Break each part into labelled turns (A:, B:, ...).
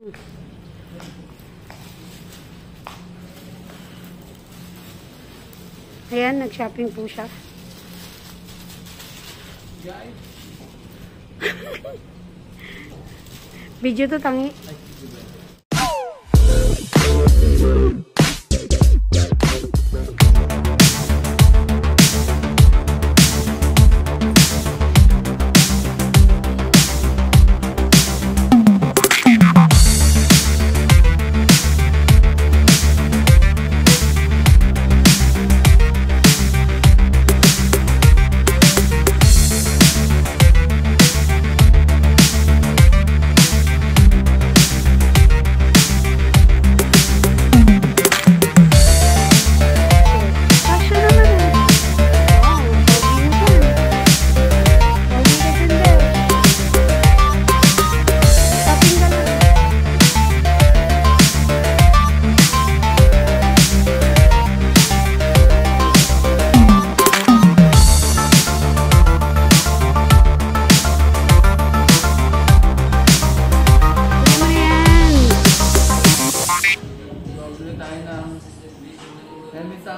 A: Ayan, nag-shopping po siya. Video to tangi. Kasya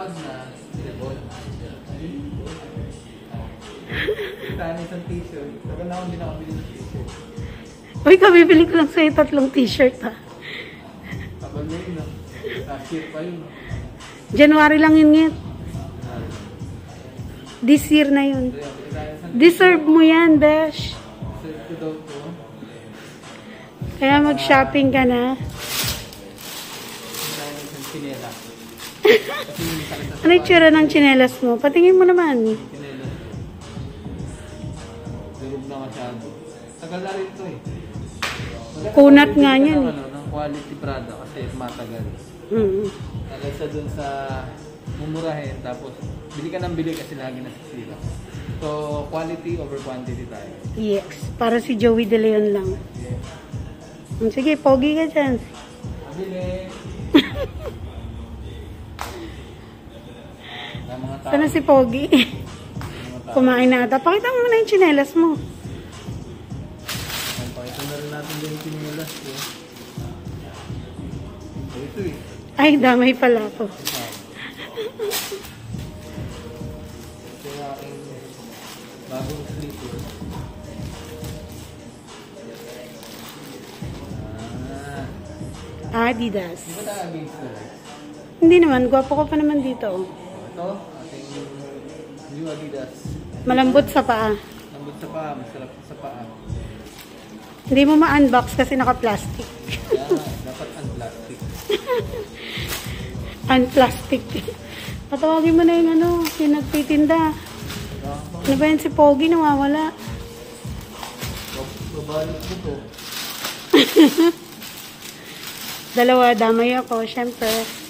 B: sound na ng isang t-shirt. Tagal na akong hindi nakabili ng t-shirt.
A: Uy, kabibili ko lang sa'yo tatlong t-shirt ha.
B: Tagal na yun? Last year pa yun.
A: January lang yun ngit. This year na yun. Deserve mo yan, Besh.
B: t-shirt ko daw to.
A: Kaya mag-shopping ka na.
B: Isang sinela. Kasi yung sakit na
A: Ano yung tsura ng tsinelas mo? Patingin mo naman.
B: sinela. Durog na masyado. Tagal na rin to eh. Maganda
A: Kunat nga yan eh.
B: Ano, ng quality product kasi matagal.
A: Mm.
B: Kaysa dun sa mumurahin, tapos bili ka ng bili kasi lagi nasisira. So, quality over quantity tayo.
A: Yes. Para si Joey De Leon lang. Mm, Sige, pogi ka dyan.
B: Mabili! Tao.
A: Sana si Pogi? Kumain na ata. Pakita mo na yung tsinelas mo.
B: Pakita na rin natin yung pinulas ko. Ito eh.
A: Ay, damay pala po.
B: Ito yung aking bagong slipper. Ah,
A: Adidas. Hindi naman. Gwapo ko pa naman dito.
B: Ito, new Adidas.
A: Malambot sa paa.
B: Lambot sa paa, masarap sa paa.
A: Hindi mo ma-unbox kasi naka-plastic.
B: Nga, dapat un-plastic.
A: Unplastic. Patawagin mo na yung ano, yung nagtitinda. Ano ba yan si Pogi? Nawawala.
B: Babalik ko to.
A: Dalawa, damay ako, syempre.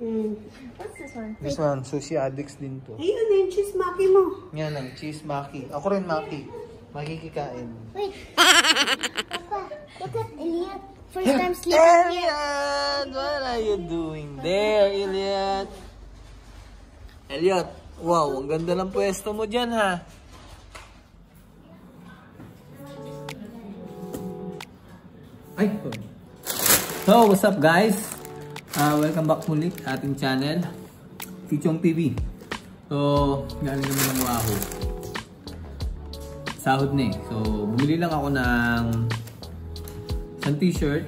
A: Hmm.
C: What's this one?
B: This one, sushi addicts din to.
A: Ayun, yung cheese maki mo.
B: Yan ang cheese maki. Ako rin maki. Makikikain.
C: Wait. Papa, look at Elliot. First time sleeping here.
B: Elliot! What are you doing there, Elliot? Elliot, wow, ang ganda ng pwesto mo dyan, ha? Ay, So, what's up guys? Uh, welcome back muli sa ating channel, Kichong TV. So, galing naman ng Wahoo. Sahod na eh. So, bumili lang ako ng isang t-shirt,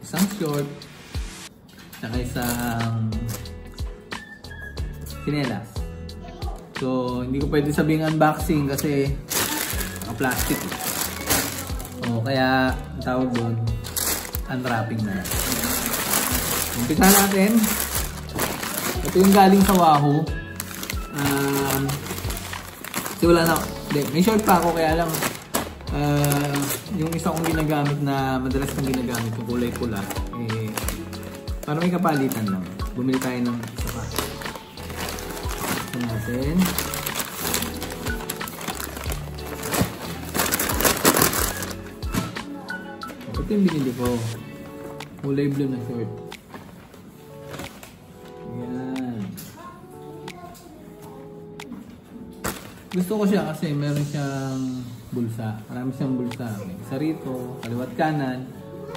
B: isang short, saka isang sinelas. So, hindi ko pwede sabing unboxing kasi naka-plastic. O kaya, ang tawag doon, unwrapping na. Umpisa natin. Ito yung galing sa Wahoo. Um, kasi wala na, hindi, may short pa ako kaya lang ah, yung isa kong ginagamit na madalas kong ginagamit yung kulay pula eh, para may kapalitan lang. Bumili tayo ng isa pa. Ito natin. Ito yung binili ko. Kulay blue na short. Gusto ko siya kasi meron siyang bulsa. Marami siyang bulsa. May isa rito, kaliwat kanan.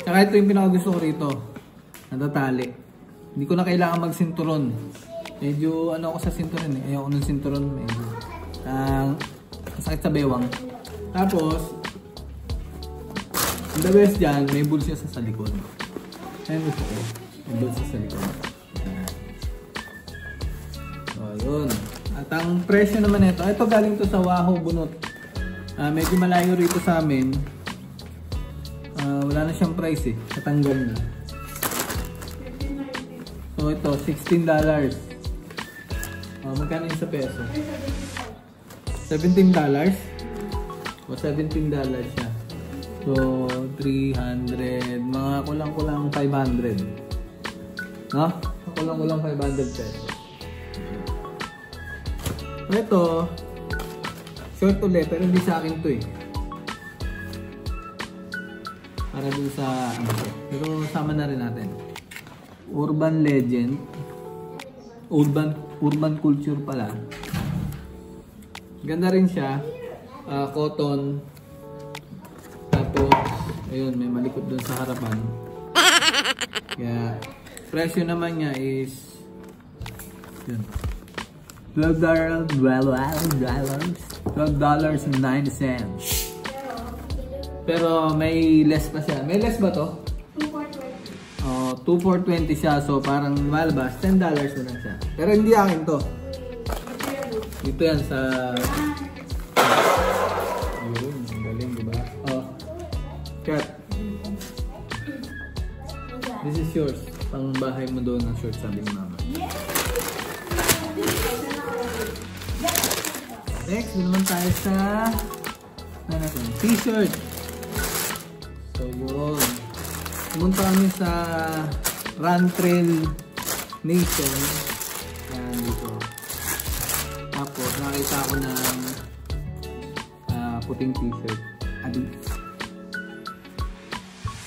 B: Tsaka ito yung pinaka gusto ko rito. Natatali. Hindi ko na kailangan magsinturon. Medyo ano ako sa sinturon eh. Ayoko ng sinturon. Medyo ang masakit sa bewang. Tapos, the best dyan, may bulsa sa sa likod. Ayan gusto ko. May bulsa sa likod. So, yun. At ang presyo naman nito, ito galing to sa Wahoo Bunot. Ah, medyo malayo rito sa amin. Ah, wala na siyang price eh. Natanggal na. So ito, $16. dollars. Ah, magkano yun sa peso? $17? O $17 dollars siya. So, 300, mga kulang-kulang 500. No? Kulang-kulang 500 pesos. Ito, short ulit, pero hindi sa akin to eh. Para dun sa, ano. Pero sama na rin natin. Urban Legend. Urban, urban culture pala. Ganda rin siya. Ah, cotton. Tapos, ayun, may malikot dun sa harapan. Kaya, presyo naman niya is, yun, 12 dollars, 12 dollars, 12 dollars and 90 cents. Pero may less pa siya. May less ba to? 2 Oh, 2 for 20 siya. So parang malabas, 10 dollars na lang siya. Pero hindi akin to. Dito yan sa... Ayun, ang galing, di ba? Oh. Cut. This is yours. Pang bahay mo doon ng short sabi ni mama. Next, doon naman tayo sa ano natin, t-shirt. So, yun. Pumunta kami sa Run Trail Nation. Yan, dito. Tapos, nakita ko ng ah, puting t-shirt. Adidas.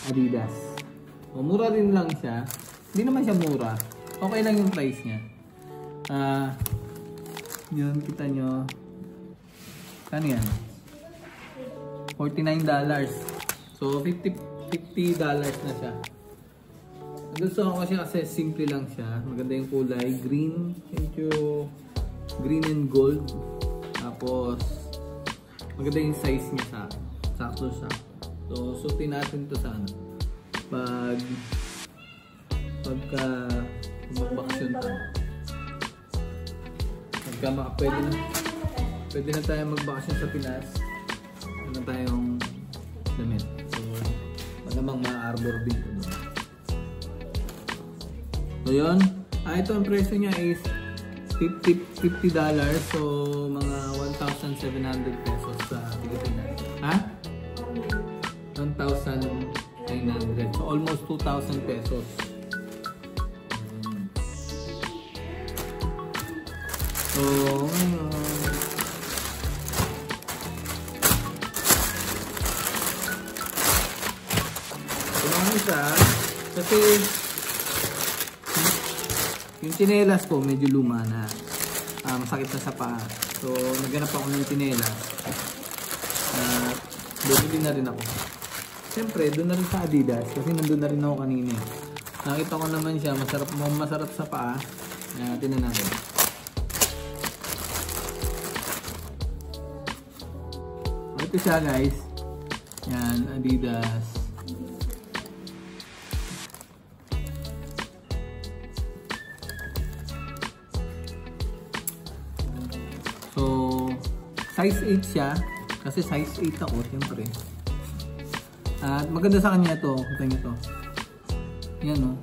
B: Adidas. So, mura rin lang siya. Hindi naman siya mura. Okay lang yung price niya. Ah, yun, kita nyo. Kano yan? $49. So, 50 $50 na siya. Gusto ko kasi kasi simple lang siya. Maganda yung kulay. Green. Medyo green and gold. Tapos, maganda yung size niya sa sakto siya. So, suotin natin to sa ano. Pag pagka magbakasyon tayo. Pagka maka, pwede na pwede na tayo magbakasyon sa Pinas. Ano na tayong damit. So, malamang ma-arbor din ito doon. So, yun. Ah, ito ang presyo niya is 50 $50. dollars. So, mga 1,700 pesos sa Pilipinas. Ha? 1,900. So, almost 2,000 pesos. So, kasi yung tsinelas ko medyo luma na. Ah, masakit na sa paa. So, naghanap ako ng tsinelas. Uh, bumili na rin ako. Siyempre, doon na rin sa Adidas kasi nandun na rin ako kanina. eh. Nakita ko naman siya, masarap masarap sa paa. Uh, tinan natin. Ito siya guys. Yan, Adidas. Size 8 siya. Kasi size 8 ako, siyempre. At maganda sa kanya ito, kita niyo to. Yan oh.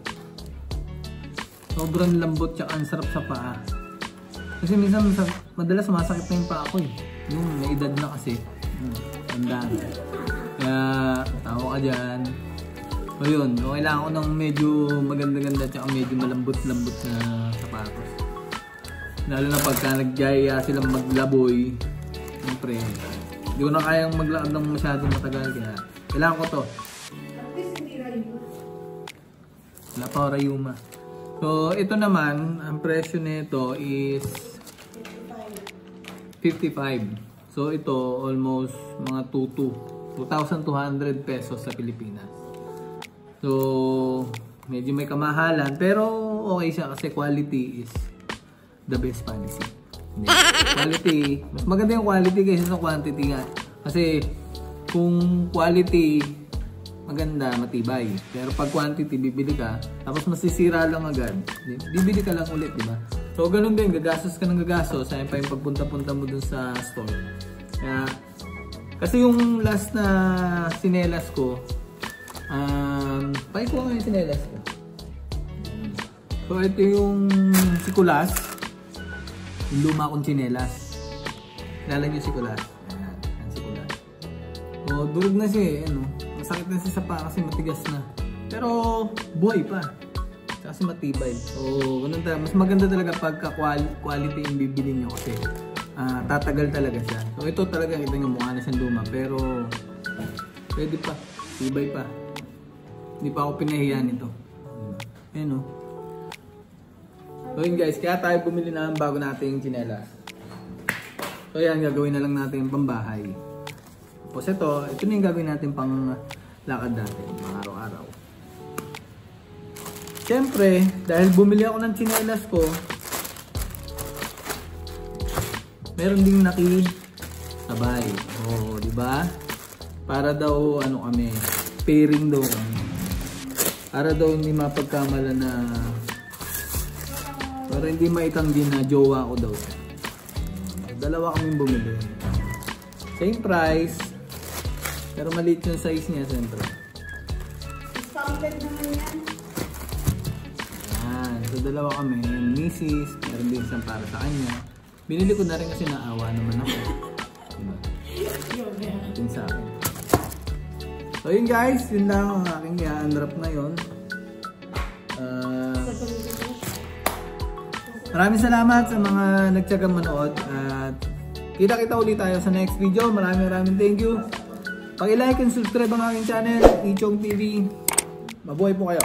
B: Sobrang lambot tsaka ang sarap sa paa. Kasi minsan sa- madalas sumasakit na yung paa ko eh. Yung may edad na kasi. Hmm. Kaya tawa ka dyan. So yun, so kailangan ko ng medyo maganda-ganda tsaka medyo malambot-lambot na sapatos. Lalo na pagka nagyaya silang maglaboy. Siyempre, hindi ko na kayang maglakad ng masyadong matagal kaya kailangan ko to. Wala pa Rayuma. So, ito naman, ang presyo nito is 55. So, ito almost mga 22. 2,200 pesos sa Pilipinas. So, medyo may kamahalan pero okay siya kasi quality is the best policy. Quality, mas maganda yung quality kaysa sa quantity nga. Kasi kung quality maganda, matibay. Pero pag quantity, bibili ka, tapos masisira lang agad, bibili ka lang ulit, di ba? So, ganun din, gagastos ka ng gagastos, sayang pa yung pagpunta-punta mo dun sa store. Kaya, kasi yung last na sinelas ko, um, paikuha nga yung sinelas ko. So, ito yung sikulas, luma kong tsinelas. Kilala niyo si Kulas? Ayan, yan si Kulas. O, durog na siya eh, ano. Masakit na siya sa paa kasi matigas na. Pero, buhay pa. Kasi matibay. So, ganun talaga. Mas maganda talaga pagka qual- quality yung bibili nyo kasi ah, tatagal talaga siya. So, ito talaga, kita nyo mukha na siyang luma. Pero, pwede pa. Tibay pa. Hindi pa ako pinahiya nito. Ayan o. So yun guys, kaya tayo bumili na ng bago nating tsinelas. So yan, gagawin na lang natin pambahay. Tapos ito, ito na yung gagawin natin pang lakad natin, mga araw-araw. Siyempre, dahil bumili ako ng tsinelas ko, meron ding nakid sabay. Oo, di ba? Para daw, ano kami, pairing daw kami. Para daw hindi mapagkamala na para hindi maitanggi na jowa ko daw. Dalawa kaming bumili. Same price. Pero maliit yung size niya, siyempre.
A: Discounted naman yan.
B: Yan. So, dalawa kami. Yung misis, meron din isang para sa kanya. Binili ko na rin kasi naawa naman ako. Diba? Yun sa akin. So, yun guys. Yun lang ang aking i-unwrap ngayon. Maraming salamat sa mga nagtsagang manood at kita-kita ulit tayo sa next video. Maraming maraming thank you. Pag-like and subscribe ang aking channel, Ichong TV. Mabuhay po kayo.